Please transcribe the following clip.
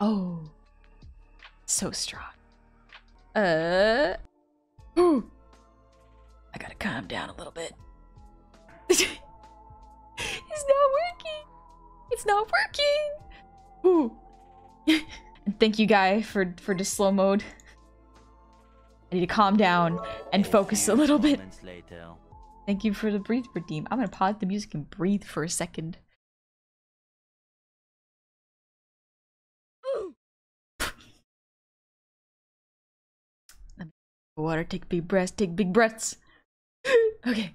Oh. So strong. Uh. Ooh. I gotta calm down a little bit. it's not working. It's not working. Ooh. and thank you, guy, for for the slow mode. I need to calm down and focus a little bit. Thank you for the breathe redeem. I'm gonna pause the music and breathe for a second. Water, take big breaths, take big breaths. okay.